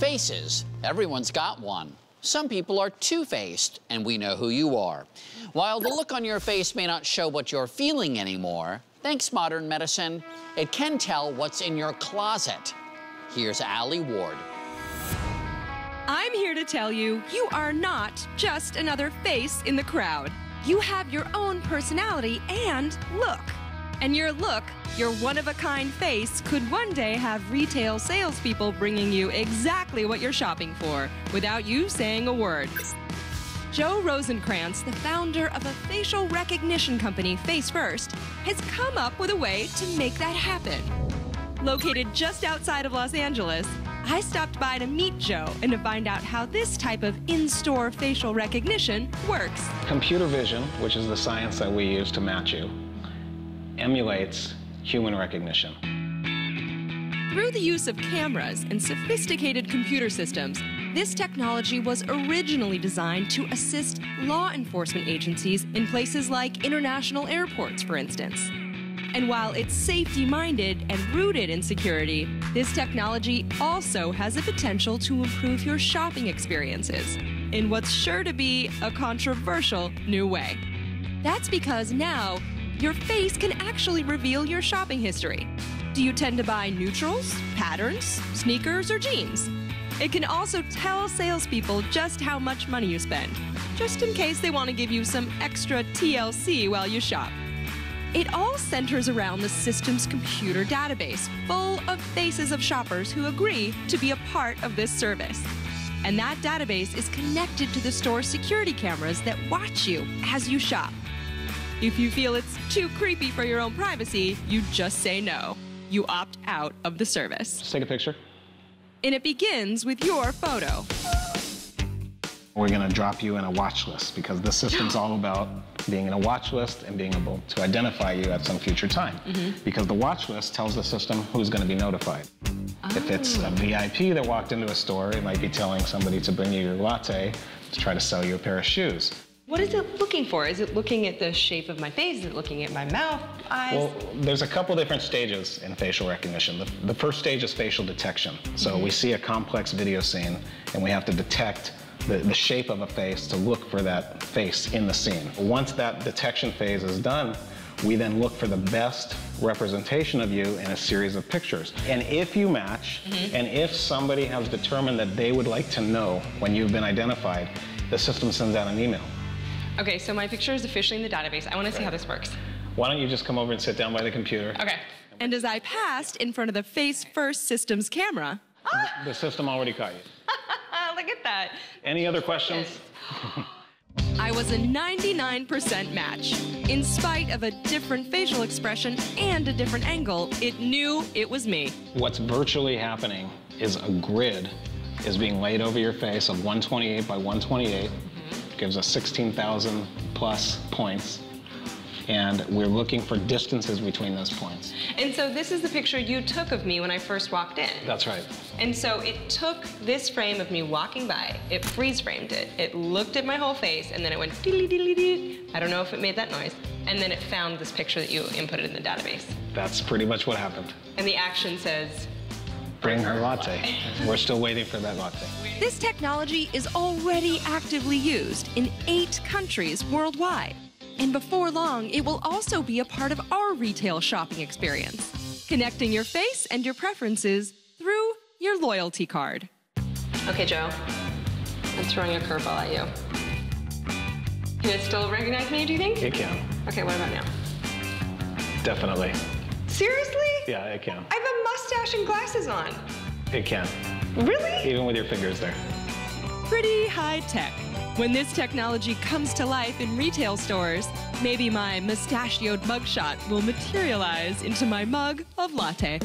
Faces. Everyone's got one. Some people are two-faced, and we know who you are. While the look on your face may not show what you're feeling anymore, thanks modern medicine, it can tell what's in your closet. Here's Alie Ward. I'm here to tell you, you are not just another face in the crowd. You have your own personality and look. And your look, your one of a kind face, could one day have retail salespeople bringing you exactly what you're shopping for without you saying a word. Joe Rosenkrantz, the founder of a facial recognition company, Face First, has come up with a way to make that happen. Located just outside of Los Angeles, I stopped by to meet Joe and to find out how this type of in-store facial recognition works. Computer vision, which is the science that we use to match you, emulates human recognition. Through the use of cameras and sophisticated computer systems, this technology was originally designed to assist law enforcement agencies in places like international airports, for instance. And while it's safety minded and rooted in security, this technology also has the potential to improve your shopping experiences in what's sure to be a controversial new way. That's because now your face can actually reveal your shopping history. Do you tend to buy neutrals, patterns, sneakers, or jeans? It can also tell salespeople just how much money you spend, just in case they want to give you some extra TLC while you shop. It all centers around the system's computer database, full of faces of shoppers who agree to be a part of this service. And that database is connected to the store's security cameras that watch you as you shop. If you feel it's too creepy for your own privacy, you just say no. You opt out of the service. Let's take a picture. And it begins with your photo. We're going to drop you in a watch list because the system's all about being in a watch list and being able to identify you at some future time. Mm-hmm. Because the watch list tells the system who's going to be notified. Oh. If it's a VIP that walked into a store, it might be telling somebody to bring you your latte to try to sell you a pair of shoes. What is it looking for? Is it looking at the shape of my face? Is it looking at my mouth, eyes? Well, there's a couple different stages in facial recognition. The, the first stage is facial detection. So mm-hmm. we see a complex video scene and we have to detect the, the shape of a face to look for that face in the scene. Once that detection phase is done, we then look for the best representation of you in a series of pictures. And if you match, mm-hmm. and if somebody has determined that they would like to know when you've been identified, the system sends out an email. Okay, so my picture is officially in the database. I want to see how this works. Why don't you just come over and sit down by the computer? Okay. And as I passed in front of the Face First Systems camera, the system already caught you. Look at that. Any other questions? I was a 99% match. In spite of a different facial expression and a different angle, it knew it was me. What's virtually happening is a grid is being laid over your face of 128 by 128. Gives us 16,000 plus points and we're looking for distances between those points. And so this is the picture you took of me when I first walked in. That's right. And so it took this frame of me walking by, it freeze framed it, it looked at my whole face, and then it went diddly diddly dee. I don't know if it made that noise. And then it found this picture that you inputted in the database. That's pretty much what happened. And the action says, Bring her latte. We're still waiting for that latte. This technology is already actively used in eight countries worldwide. And before long, it will also be a part of our retail shopping experience, connecting your face and your preferences through your loyalty card. Okay, Joe, I'm throwing a curveball at you. Can it still recognize me, do you think? It can. Okay, what about now? Definitely. Seriously? Yeah, it can. I have a mustache and glasses on. It can. Really? Even with your fingers there. Pretty high tech. When this technology comes to life in retail stores, maybe my mustachioed mugshot will materialize into my mug of latte.